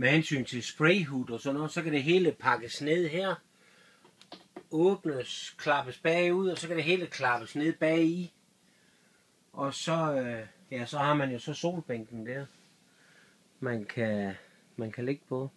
med hensyn til sprayhud og sådan noget, så kan det hele pakkes ned her, åbnes, klappes bagud, og så kan det hele klappes ned bag i. Og så, øh, ja, så har man jo så solbænken der, man kan, man kan ligge på.